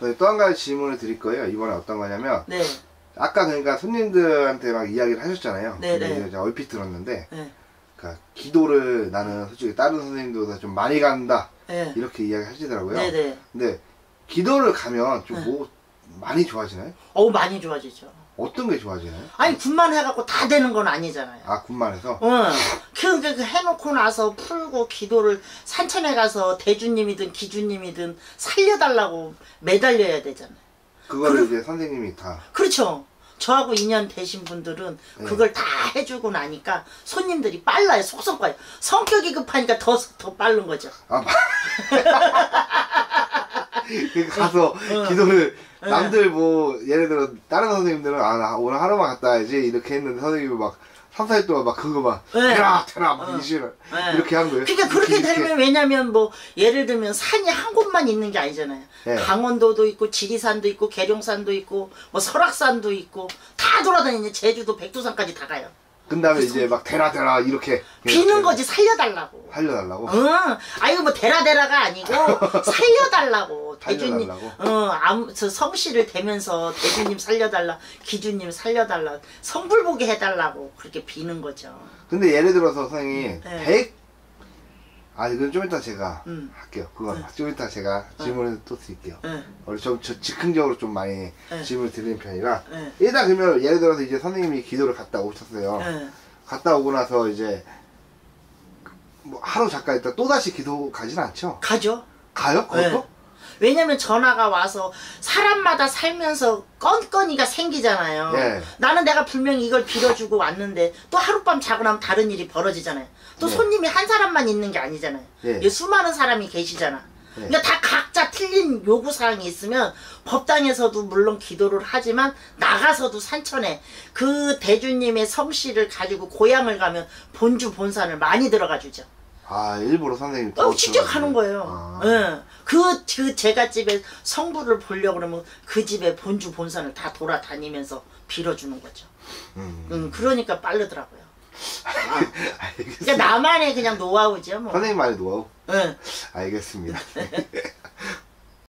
네, 또 한 가지 질문을 드릴 거예요. 이번에 어떤 거냐면 네. 아까 그러니까 손님들한테 막 이야기를 하셨잖아요. 네, 네. 이제 얼핏 들었는데 네. 그러니까 기도를 나는 솔직히 다른 선생님들보다 좀 많이 간다 네. 이렇게 이야기 하시더라고요. 네 네. 근데 기도를 가면 좀 네. 뭐 많이 좋아지나요? 어우 많이 좋아지죠. 어떤 게 좋아지나요? 아니 군만 해갖고 다 되는 건 아니잖아요. 아 군만에서 응. 그, 그, 그 해놓고 나서 풀고 기도를 산천에 가서 대주님이든 기주님이든 살려달라고 매달려야 되잖아요. 그거를 이제 선생님이 다 그렇죠. 저하고 인연 되신 분들은 네. 그걸 다 해주고 나니까 손님들이 빨라요. 속속 가요. 성격이 급하니까 더, 더 빠른 거죠. 아, 마- 그 가서 어. 기도를 네. 남들 뭐 예를 들어 다른 선생님들은 아 나 오늘 하루만 갔다 와야지 이렇게 했는데 선생님이 막 3, 4일 동안 막 그거 막 네. 테라 테라 막 어. 이시를 네. 이렇게 하는 거예요. 그러니까 그렇게 되면 왜냐면 뭐 예를 들면 산이 한 곳만 있는 게 아니잖아요. 네. 강원도도 있고 지리산도 있고 계룡산도 있고 뭐 설악산도 있고 다 돌아다니는 제주도 백두산까지 다 가요. 그 다음에 이제 막 테라 테라 이렇게 비는 거지 살려달라고. 살려달라고. 응. 아이고 뭐 데라데라가 아니고 살려달라고. 살려달라고? 어, 아무, 저 성씨를 대면서 대주님 살려달라, 기주님 살려달라, 성불 보게 해달라고 그렇게 비는 거죠. 근데 예를 들어서 선생님이 네. 100 아, 이건 좀 이따 제가 음. 할게요. 그건 좀 이따 제가 질문을 또 드릴게요. 응, 원래 좀 저, 즉흥적으로 좀 많이 네. 질문을 드리는 편이라. 응, 일단 그러면 예를 들어서 이제 선생님이 기도를 갔다 오셨어요. 응. 갔다 오고 나서 이제 뭐 하루 잠깐 있다 또 다시 기도 가진 않죠? 가죠. 가요? 그것도? 네. 왜냐면 전화가 와서 사람마다 살면서 건건이가 생기잖아요. 예. 나는 내가 분명히 이걸 빌어주고 왔는데 또 하룻밤 자고 나면 다른 일이 벌어지잖아요. 또 네. 손님이 한 사람만 있는 게 아니잖아요. 예. 이 수많은 사람이 계시잖아. 네. 그러니까 다 각자 틀린 요구사항이 있으면 법당에서도 물론 기도를 하지만 나가서도 산천에 그 대주님의 성씨를 가지고 고향을 가면 본주 본산을 많이 들어가 주죠. 아 일부러 선생님 어, 직접 가는 거예요. 아. 예. 그, 그 제가 집에 성부를 보려고 그러면 그 집에 본주 본산을 다 돌아다니면서 빌어주는 거죠. 음. 음, 그러니까 빠르더라고요. 알겠습니다. 그러니까 나만의 그냥 노하우죠, 뭐. 선생님 말이 노하우 예. 알겠습니다